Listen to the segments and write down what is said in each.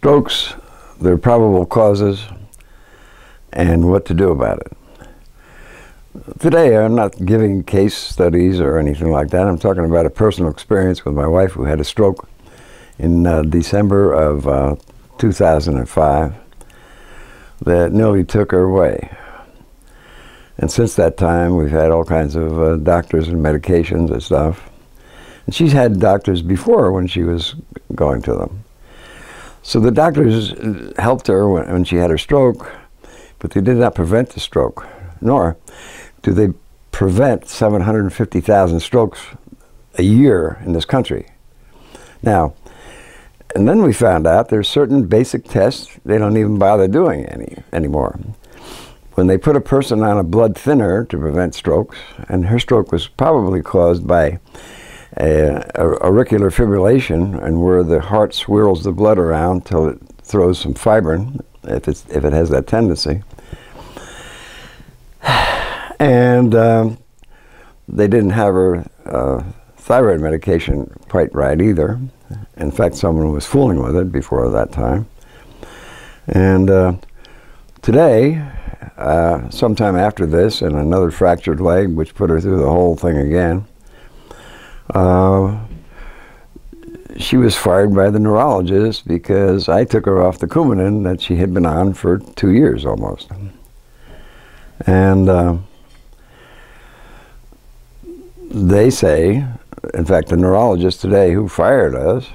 strokes, their probable causes, and what to do about it. Today, I'm not giving case studies or anything like that. I'm talking about a personal experience with my wife who had a stroke in uh, December of uh, 2005 that nearly took her away. And since that time, we've had all kinds of uh, doctors and medications and stuff. And she's had doctors before when she was going to them. So the doctors helped her when, she had her stroke, but they did not prevent the stroke, nor do they prevent 750,000 strokes a year in this country. Now, and then we found out there's certain basic tests they don't even bother doing any anymore. When they put a person on a blood thinner to prevent strokes, and her stroke was probably caused by auricular fibrillation, and where the heart swirls the blood around till it throws some fibrin, if, it's, if it has that tendency. And um, they didn't have her uh, thyroid medication quite right either. In fact, someone was fooling with it before that time. And uh, today, uh, sometime after this, and another fractured leg, which put her through the whole thing again, uh, she was fired by the neurologist because I took her off the Coumadin that she had been on for two years almost. And uh, they say, in fact, the neurologist today who fired us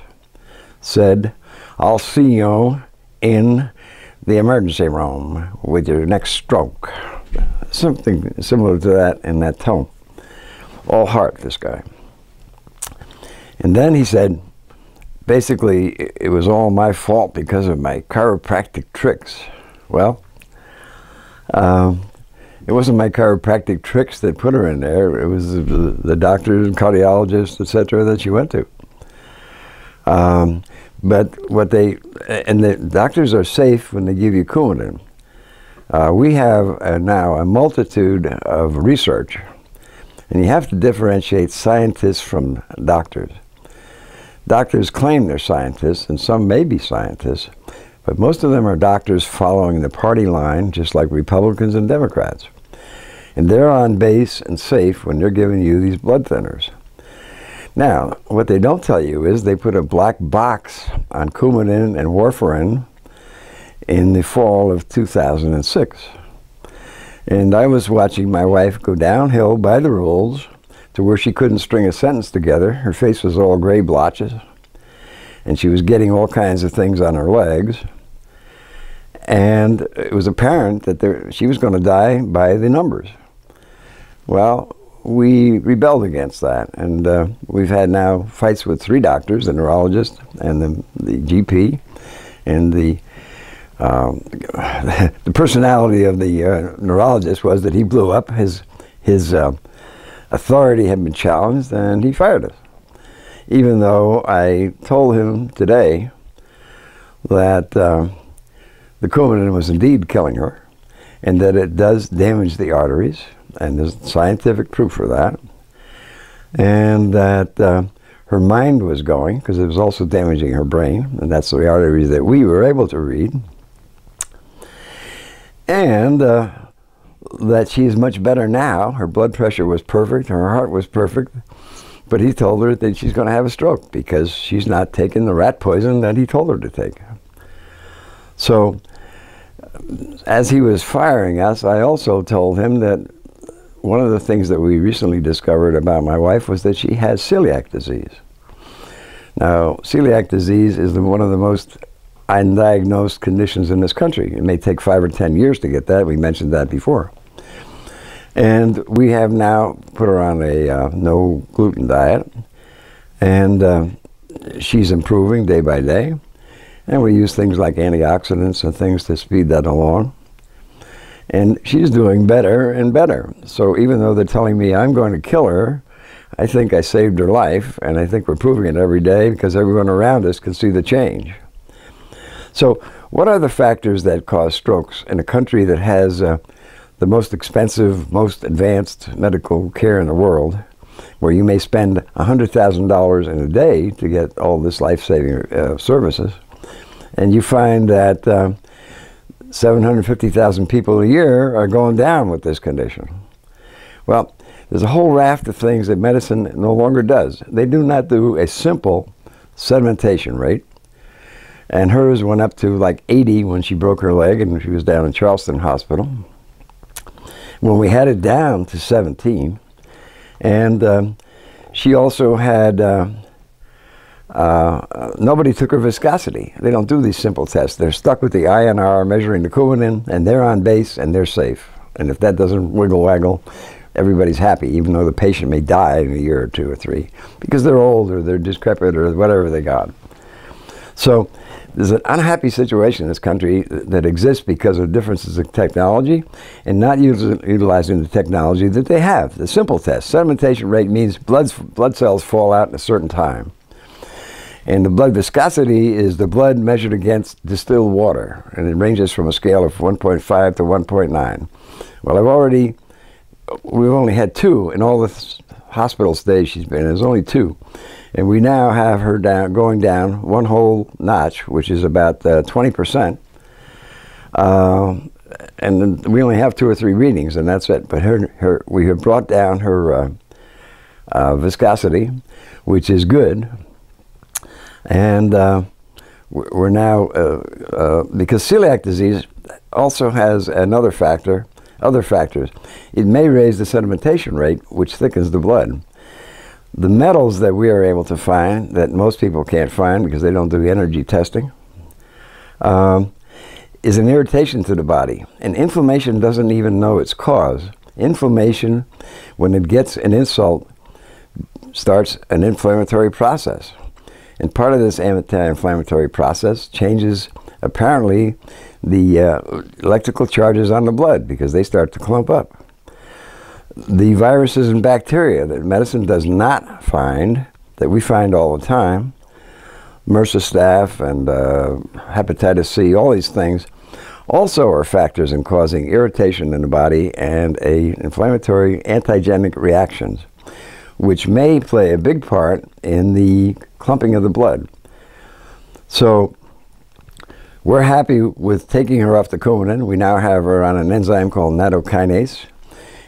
said, I'll see you in the emergency room with your next stroke. Something similar to that in that tone. All heart, this guy. And then he said, basically, it was all my fault because of my chiropractic tricks. Well, um, it wasn't my chiropractic tricks that put her in there. It was the, the doctors and cardiologists, etc., that she went to. Um, but what they and the doctors are safe when they give you Coumadin. Uh, we have uh, now a multitude of research, and you have to differentiate scientists from doctors. Doctors claim they're scientists, and some may be scientists, but most of them are doctors following the party line, just like Republicans and Democrats. And they're on base and safe when they're giving you these blood thinners. Now, what they don't tell you is they put a black box on Coumadin and warfarin in the fall of 2006. And I was watching my wife go downhill by the rules to where she couldn't string a sentence together. Her face was all gray blotches, and she was getting all kinds of things on her legs. And it was apparent that there, she was going to die by the numbers. Well, we rebelled against that, and uh, we've had now fights with three doctors, the neurologist and the, the GP, and the um, the personality of the uh, neurologist was that he blew up. His his uh, authority had been challenged, and he fired us. Even though I told him today that uh, the Coumadin was indeed killing her, and that it does damage the arteries, and there's scientific proof for that, and that uh, her mind was going because it was also damaging her brain, and that's the arteries that we were able to read, and uh, that she's much better now. Her blood pressure was perfect, her heart was perfect, but he told her that she's going to have a stroke because she's not taking the rat poison that he told her to take. So, as he was firing us, I also told him that one of the things that we recently discovered about my wife was that she has celiac disease. Now, celiac disease is one of the most undiagnosed conditions in this country. It may take five or ten years to get that. We mentioned that before. And we have now put her on a uh, no gluten diet, and uh, she's improving day by day. And we use things like antioxidants and things to speed that along. And she's doing better and better. So even though they're telling me I'm going to kill her, I think I saved her life, and I think we're proving it every day because everyone around us can see the change. So, what are the factors that cause strokes in a country that has uh, the most expensive, most advanced medical care in the world, where you may spend $100,000 in a day to get all this life saving uh, services? And you find that uh, 750,000 people a year are going down with this condition. Well, there's a whole raft of things that medicine no longer does. They do not do a simple sedimentation rate. And hers went up to like 80 when she broke her leg and she was down in Charleston Hospital. When we had it down to 17, and um, she also had, uh, uh, nobody took her viscosity. They don't do these simple tests. They're stuck with the INR measuring the Coumadin, and they're on base and they're safe. And if that doesn't wiggle waggle, everybody's happy, even though the patient may die in a year or two or three because they're old or they're decrepit or whatever they got. So there's an unhappy situation in this country that exists because of differences in technology and not utilizing the technology that they have. The simple test, sedimentation rate means blood, blood cells fall out in a certain time. And the blood viscosity is the blood measured against distilled water, and it ranges from a scale of 1.5 to 1.9. Well, I've already we've only had two in all the hospital stays she's been. There's only two, and we now have her down going down one whole notch, which is about uh, twenty percent. Uh, and we only have two or three readings, and that's it. But her, her, we have brought down her uh, uh viscosity, which is good, and uh, we're now uh, because celiac disease also has another factor other factors. It may raise the sedimentation rate, which thickens the blood. The metals that we are able to find, that most people can't find because they don't do energy testing, um, is an irritation to the body. And inflammation doesn't even know its cause. Inflammation, when it gets an insult, starts an inflammatory process. And part of this anti-inflammatory process changes, apparently, the uh, electrical charges on the blood because they start to clump up. The viruses and bacteria that medicine does not find, that we find all the time, MRSA staph and uh, hepatitis C, all these things, also are factors in causing irritation in the body and a inflammatory antigenic reactions, which may play a big part in the clumping of the blood. So we're happy with taking her off the Coumadin. We now have her on an enzyme called nattokinase.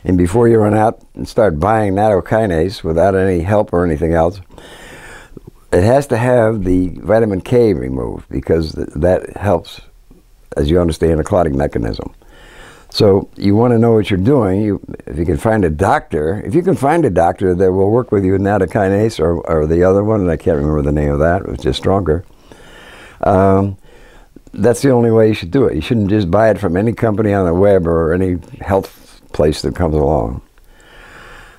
And before you run out and start buying nattokinase without any help or anything else, it has to have the vitamin K removed because th that helps, as you understand, the clotting mechanism. So you want to know what you're doing. You, if you can find a doctor, if you can find a doctor that will work with you with nattokinase or, or the other one, and I can't remember the name of that, it was just stronger. Um, that's the only way you should do it. You shouldn't just buy it from any company on the web or any health place that comes along.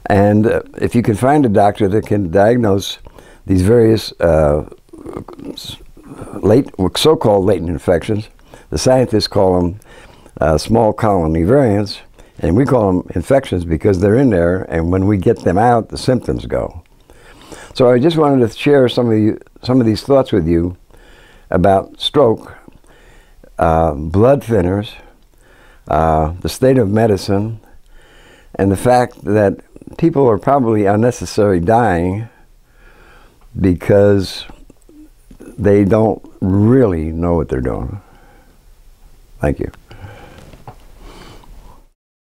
And uh, if you can find a doctor that can diagnose these various uh, late, so-called latent infections, the scientists call them uh, small colony variants, and we call them infections because they're in there, and when we get them out, the symptoms go. So I just wanted to share some of you, some of these thoughts with you about stroke uh, blood thinners, uh, the state of medicine, and the fact that people are probably unnecessarily dying because they don't really know what they're doing. Thank you.